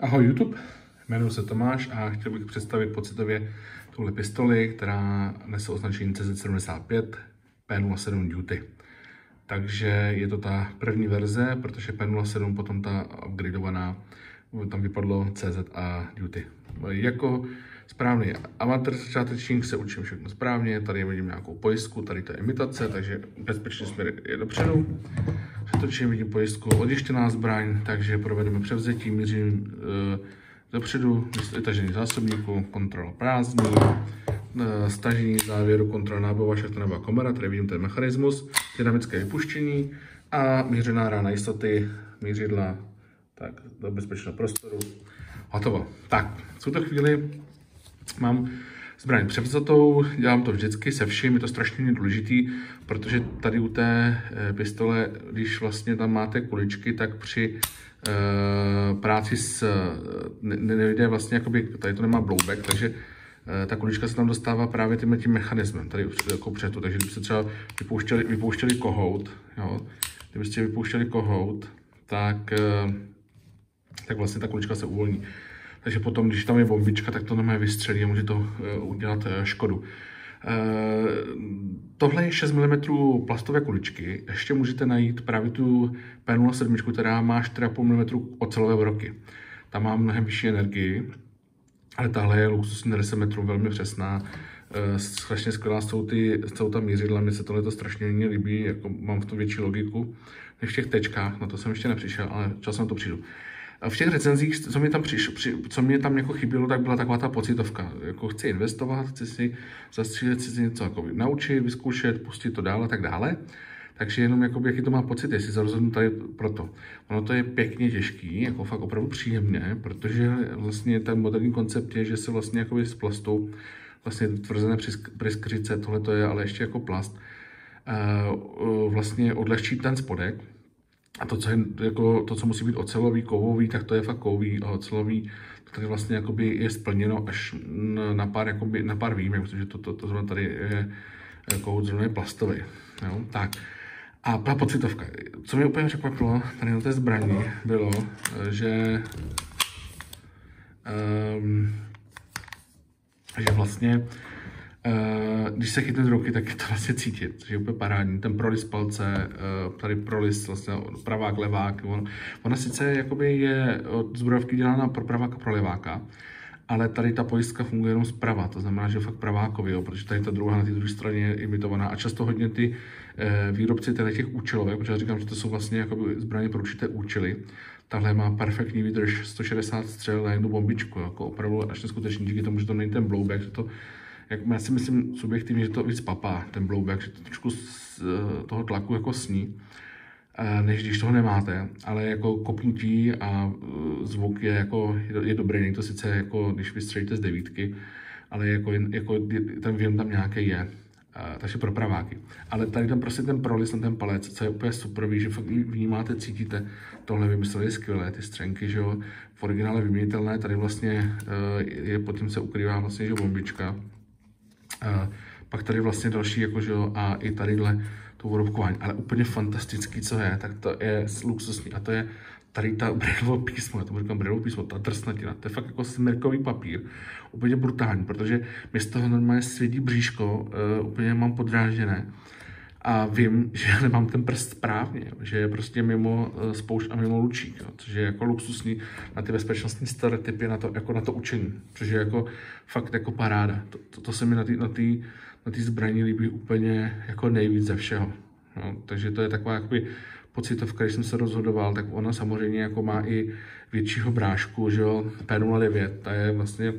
Ahoj YouTube, jmenuji se Tomáš a chtěl bych představit pocitově tuhle pistoli, která nese označení CZ75 P07 Duty. Takže je to ta první verze, protože P07 potom ta upgradeovaná, tam vypadlo CZ a Duty. Jako správný amatér začátečník se učím všechno správně, tady vidím nějakou pojistku, tady to je imitace, takže bezpečný směr je dopředu. Přetočím, vidím pojistku odjištěná zbraň, takže provedeme převzetí, mířím e, dopředu, vytažení zásobníku, kontrola prázdní, e, stažení závěru, kontrola nábova, šachtonová komora, tady vidím ten mechanismus, dynamické vypuštění a mířená rána jistoty, mířidla, tak do bezpečného prostoru, hotovo. Tak, v tuto chvíli mám zbraň převzatou, dělám to vždycky se vším, je to strašně důležitý, protože tady u té eh, pistole, když vlastně tam máte kuličky, tak při uh, práci s, ne, nejde vlastně, jakoby, tady to nemá bloubek, takže uh, ta kulička se tam dostává právě tím tím mechanismem, tady jako předu, takže kdybyste třeba vypouštěli, vypouštěli kohout, jo, kdybyste vypouštěli kohout, tak, uh, tak vlastně ta kulička se uvolní takže potom, když tam je bombička, tak to normálně vystřelí a může to eh, udělat eh, škodu. Eh, tohle je 6 mm plastové kuličky. Ještě můžete najít právě tu P07, která má 4,5 mm ocelové broky. Ta má mnohem vyšší energii, ale tahle je luxusní decimetru, velmi přesná. Strašně skvělá jsou, ty, jsou tam mířidla, mně se tohle to strašně líbí, jako mám v tom větší logiku než v těch tečkách, na to jsem ještě nepřišel, ale časem to přijdu v těch recenzích, co mě tam, přišlo, při, co mě tam jako chybělo, tak byla taková ta pocitovka. Jako chci investovat, chci si zastřílet, chci si něco jako naučit, vyzkoušet, pustit to dál a tak dále. Takže jenom jakoby, jaký to má pocit, jestli se rozhodnu tady proto. Ono to je pěkně těžký, jako fakt opravdu příjemně, protože vlastně ten moderní koncept je, že se vlastně jakoby z plastu, vlastně tvrzené preskřice, tohle to je ale ještě jako plast, uh, vlastně odlehčí ten spodek, a to, co, je, jako, to, co musí být ocelový, kovový, tak to je fakt kovový a ocelový, tady vlastně jakoby je splněno až na pár, jakoby, na pár výjimek, protože to, to, to, to tady je kohout zrovna je plastový. Jo? Tak. A ta pocitovka. Co mě úplně překvapilo tady na té zbraní, bylo, že um, že vlastně když se chytne ruky, tak je to vlastně cítit, že je úplně parádní. Ten prolis palce, uh, tady prolis vlastně pravák, levák. On, ona sice jakoby je od zbrojovky dělána pro praváka, pro leváka, ale tady ta pojistka funguje jenom zprava, to znamená, že fakt pravákově, jo, protože tady ta druhá na té druhé straně je imitovaná a často hodně ty e, výrobci tady těch účelovek, protože já říkám, že to jsou vlastně jakoby zbraně pro určité účely, tahle má perfektní výdrž 160 střel na jednu bombičku, jako opravdu až neskutečný, díky tomu, že to není ten blowback, že to jak, já si myslím subjektivně, že to víc papá, ten blowback, že to trošku z eh, toho tlaku jako sní, eh, než když toho nemáte, ale jako kopnutí a eh, zvuk je jako, je dobrý, není to sice jako, když vystřelíte z devítky, ale jako, jako ten věm tam nějaký je. Uh, takže pro praváky. Ale tady ten prostě ten prolis na ten palec, co je úplně super, že fakt vnímáte, cítíte, tohle vymysleli skvělé, ty střenky, že jo, v originále vyměnitelné, tady vlastně uh, je, pod tím se ukrývá vlastně, že bombička, pak tady vlastně další, jakože a i tadyhle to vodovkování, ale úplně fantastický, co je, tak to je luxusní. A to je tady ta Brailleovo písmo, já tomu říkám Brailleovo písmo, ta drsnatina, to je fakt jako smrkový papír, úplně brutální, protože mi z toho normálně svědí bříško, uh, úplně mám podrážděné a vím, že nemám ten prst správně, že je prostě mimo uh, spoušť a mimo lučík, jo, což je jako luxusní na ty bezpečnostní stereotypy, na to, jako na to učení, což je jako fakt jako paráda. To, to, to se mi na té na na zbraní líbí úplně jako nejvíc ze všeho. No, takže to je taková jakoby pocitovka, když jsem se rozhodoval, tak ona samozřejmě jako má i většího brášku, že jo, P09, ta je vlastně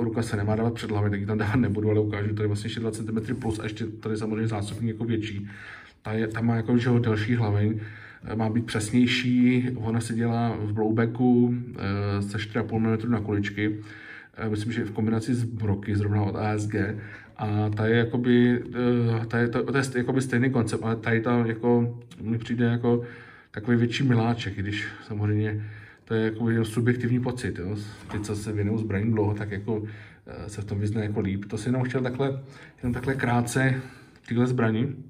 ruka se nemá dávat před hlavy, tak ji tam dávat nebudu, ale ukážu tady vlastně ještě 2 cm plus a ještě tady samozřejmě zásobník jako větší. Ta, je, ta má jako že delší hlaveň, eh, má být přesnější, ona se dělá v blowbacku se 4,5 mm na kuličky, e, myslím, že v kombinaci s broky, zrovna od ASG, a ta je jakoby, ta je, to, to je jakoby stejný koncept, ale tady ta jako, mi přijde jako takový větší miláček, když samozřejmě to je jako subjektivní pocit. Jo. Ty, co se věnují zbraní dlouho, tak jako eh, se v tom vyzná jako líp. To si jenom chtěl takhle, jenom takhle krátce tyhle zbraní,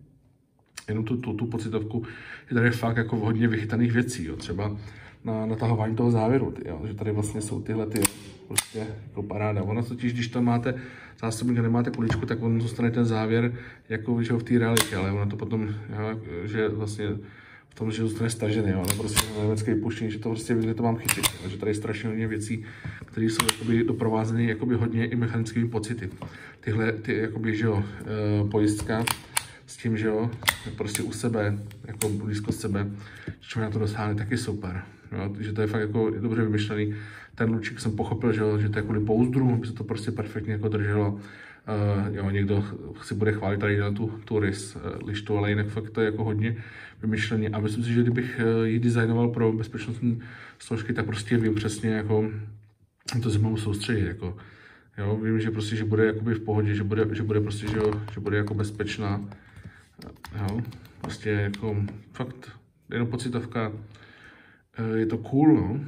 jenom tu, tu, tu pocitovku, je tady fakt jako hodně vychytaných věcí. Jo. Třeba na natahování toho závěru, jo, že tady vlastně jsou tyhle ty prostě jako paráda. Ono totiž, když tam máte zásobník a nemáte kuličku, tak on zůstane ten závěr jako že v té realitě, ale ono to potom, jo, že vlastně v tom, že zůstane stažený, jo, nebo prostě na německé puštění, že to prostě kde to mám chytit, jo, že tady je strašně hodně věcí, které jsou jakoby doprovázeny jakoby hodně i mechanickými pocity. Tyhle, ty jakoby, že jo, e, pojistka, s tím, že jo, prostě u sebe, jako blízko sebe, že člověk na to dosáhne, taky super. Jo, že to je fakt jako dobře vymyšlený. Ten lučík jsem pochopil, že, jo, že to je kvůli pouzdru, aby se to prostě perfektně jako drželo. Jo, někdo si bude chválit tady na tu, tu rys uh, lištu, ale jinak fakt to je jako hodně vymyšlený. A myslím si, že kdybych uh, ji designoval pro bezpečnostní složky, tak prostě vím přesně, jako to se mohu soustředit. Jako, jo, vím, že prostě, že bude jakoby v pohodě, že bude, že bude prostě, že, že bude jako bezpečná. Jo, prostě jako fakt jenom pocitovka, je to cool, no.